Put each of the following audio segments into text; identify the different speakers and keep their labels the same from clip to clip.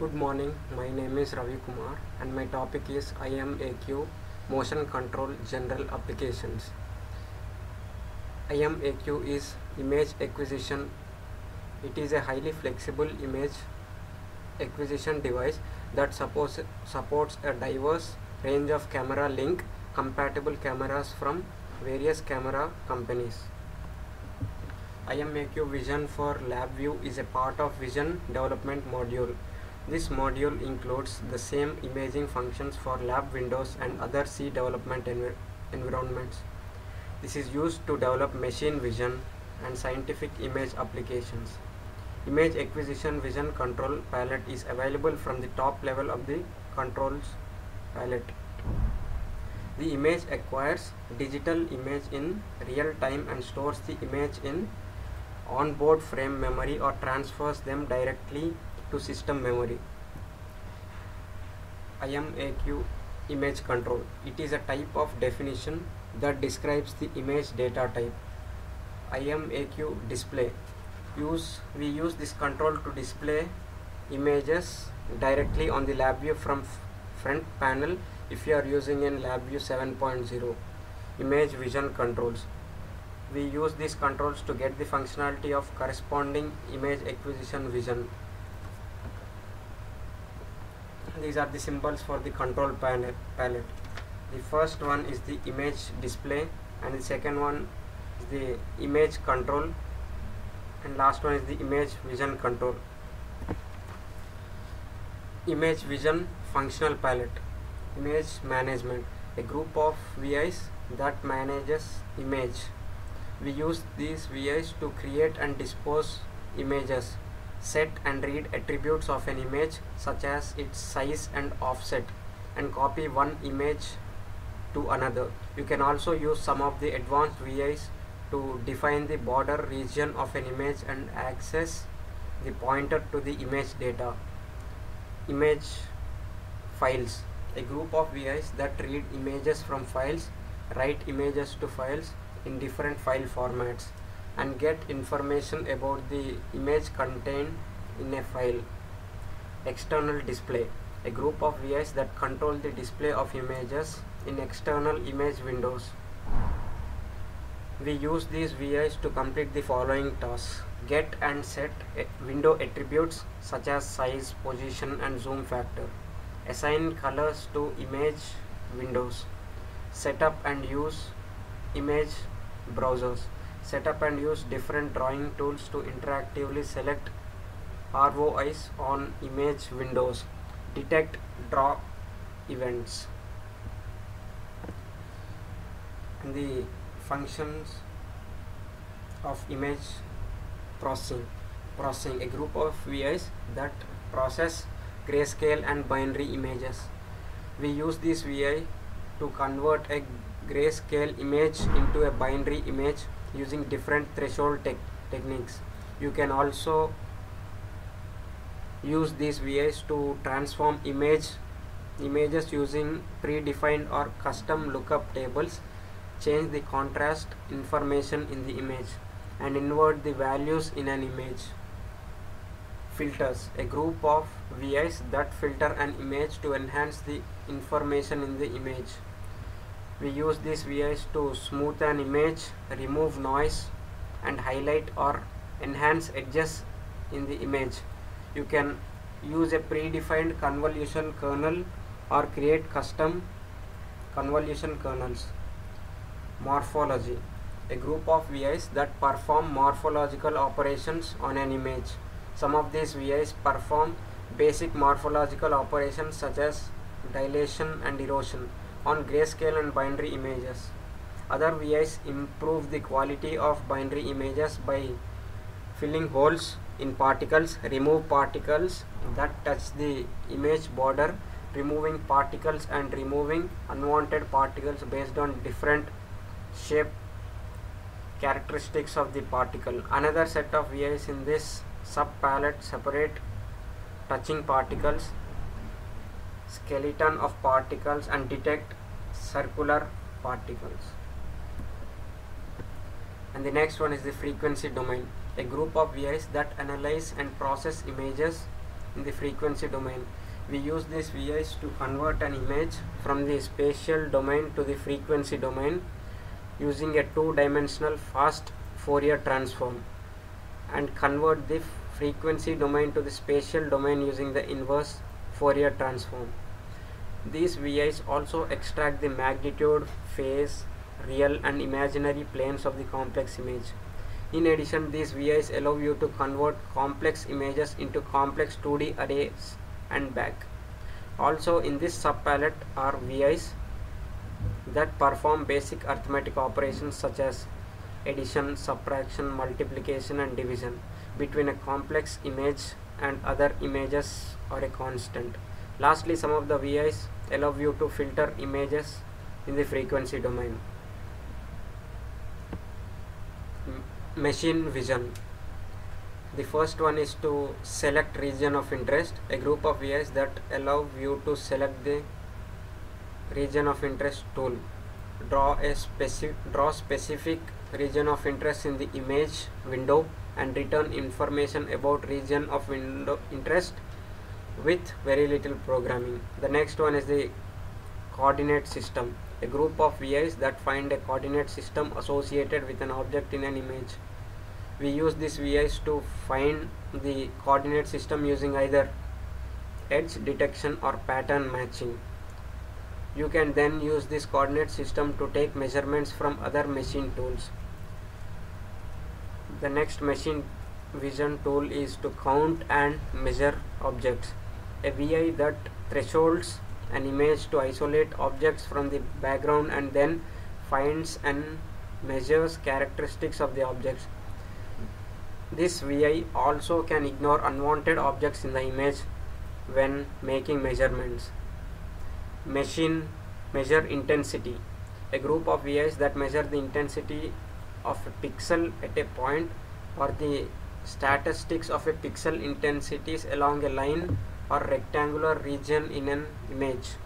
Speaker 1: Good morning, my name is Ravi Kumar and my topic is IMAQ Motion Control General Applications. IMAQ is image acquisition. It is a highly flexible image acquisition device that supports, supports a diverse range of camera link compatible cameras from various camera companies. IMAQ Vision for LabVIEW is a part of Vision Development Module. This module includes the same imaging functions for LabWindows and other C development envi- environments. This is used to develop machine vision and scientific image applications. Image acquisition vision control palette is available from the top level of the controls palette. The image acquires digital image in real time and stores the image in onboard frame memory or transfers them directly to system memory. IMAQ image control. It is a type of definition that describes the image data type. IMAQ display. Use we use this control to display images directly on the LabVIEW from front panel if you are using in LabVIEW 7.0. Image vision controls. We use these controls to get the functionality of corresponding image acquisition vision. These are the symbols for the control panel palette. The first one is the image display and the second one is the image control and last one is the image vision control. Image vision functional palette. Image management. A group of VIs that manages image. We use these VIs to create and dispose images, set and read attributes of an image such as its size and offset, and copy one image to another. You can also use some of the advanced VIs to define the border region of an image and access the pointer to the image data. Image files. A group of VIs that read images from files, write images to files in different file formats, and get information about the image contained in a file. External display. A group of VIs that control the display of images in external image windows. We use these VIs to complete the following tasks. Get and set window attributes such as size, position and zoom factor. Assign colors to image windows. Set up and use image browsers. Set up and use different drawing tools to interactively select ROIs on image windows. Detect draw events. And the functions of image processing processing a group of VIs that process grayscale and binary images we use this VI to convert a grayscale image into a binary image using different threshold tech techniques you can also use these VIs to transform image images using predefined or custom lookup tables change the contrast information in the image and invert the values in an image. Filters a group of VIs that filter an image to enhance the information in the image. We use these VIs to smooth an image, remove noise, and highlight or enhance edges in the image. You can use a predefined convolution kernel or create custom convolution kernels morphology a group of VIs that perform morphological operations on an image. Some of these VIs perform basic morphological operations such as dilation and erosion on grayscale and binary images. Other VIs improve the quality of binary images by filling holes in particles, remove particles that touch the image border, removing particles and removing unwanted particles based on different shape characteristics of the particle. Another set of VIs in this sub palette separate touching particles, skeleton of particles and detect circular particles. And the next one is the frequency domain, a group of VIs that analyze and process images in the frequency domain we use these VIs to convert an image from the spatial domain to the frequency domain using a two-dimensional fast Fourier transform and convert the frequency domain to the spatial domain using the inverse Fourier transform. These VIs also extract the magnitude, phase, real and imaginary planes of the complex image. In addition, these VIs allow you to convert complex images into complex 2D arrays and back. Also in this subpalette are VIs that perform basic arithmetic operations such as addition, subtraction, multiplication and division between a complex image and other images or a constant. Lastly, some of the VIs allow you to filter images in the frequency domain. M machine vision. The first one is to select region of interest, a group of VIs that allow you to select the region of interest tool. Draw a specific draw specific region of interest in the image window and return information about region of window interest with very little programming. The next one is the coordinate system, a group of VIs that find a coordinate system associated with an object in an image. We use these VIs to find the coordinate system using either edge detection or pattern matching. You can then use this coordinate system to take measurements from other machine tools. The next machine vision tool is to count and measure objects. A VI that thresholds an image to isolate objects from the background and then finds and measures characteristics of the objects. This VI also can ignore unwanted objects in the image when making measurements machine measure intensity a group of VIs that measure the intensity of a pixel at a point or the statistics of a pixel intensities along a line or rectangular region in an image.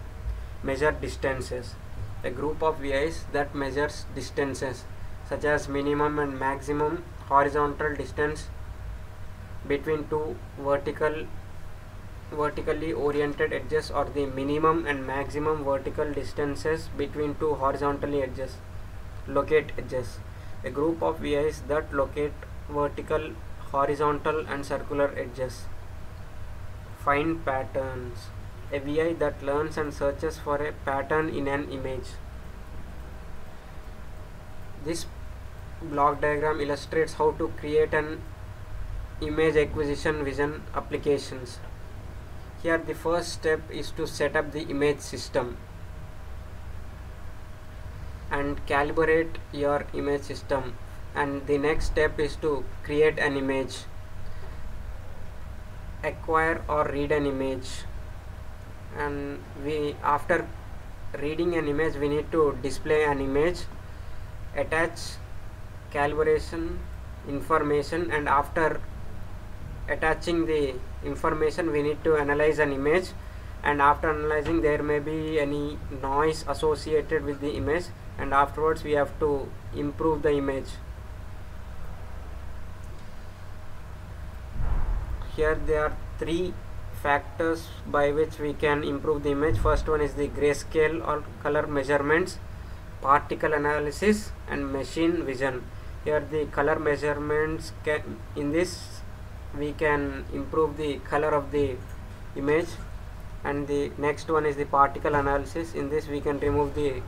Speaker 1: Measure distances. A group of VIs that measures distances such as minimum and maximum horizontal distance between two vertical vertically oriented edges or the minimum and maximum vertical distances between two horizontally edges. Locate edges. A group of VIs that locate vertical horizontal and circular edges find patterns a VI that learns and searches for a pattern in an image. This block diagram illustrates how to create an image acquisition vision applications. Here the first step is to set up the image system and calibrate your image system. And the next step is to create an image acquire or read an image. And we after reading an image we need to display an image attach calibration information and after attaching the information we need to analyze an image. And after analyzing there may be any noise associated with the image and afterwards we have to improve the image here there are three factors by which we can improve the image. First one is the grayscale or color measurements particle analysis and machine vision. Here the color measurements can in this we can improve the color of the image. And the next one is the particle analysis. In this we can remove the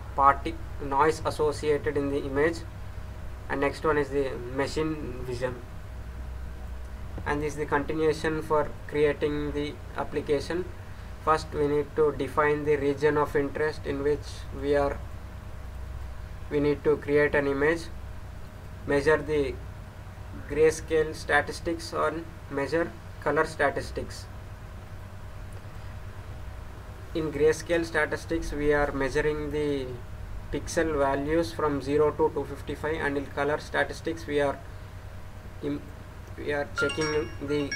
Speaker 1: noise associated in the image. And next one is the machine vision and this is the continuation for creating the application. First we need to define the region of interest in which we are we need to create an image measure the grayscale statistics or measure color statistics. In grayscale statistics we are measuring the pixel values from 0 to 255 and in color statistics we are we are checking the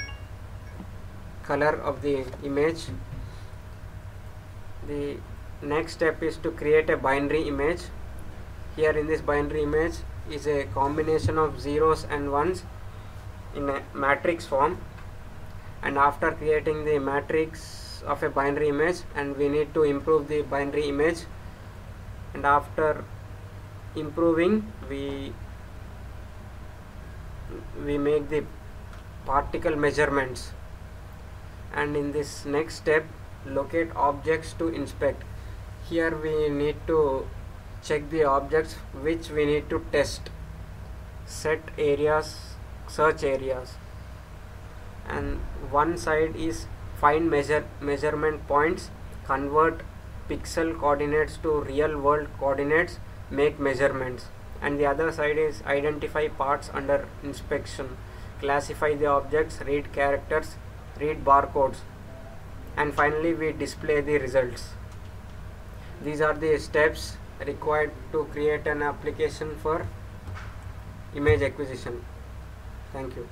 Speaker 1: color of the image. The next step is to create a binary image. Here in this binary image is a combination of zeros and ones in a matrix form. And after creating the matrix of a binary image and we need to improve the binary image. And after improving we we make the particle measurements. And in this next step locate objects to inspect. Here we need to check the objects which we need to test. Set areas search areas. And one side is find measure measurement points convert pixel coordinates to real world coordinates make measurements and the other side is identify parts under inspection. Classify the objects read characters read barcodes. And finally we display the results. These are the steps required to create an application for image acquisition. Thank you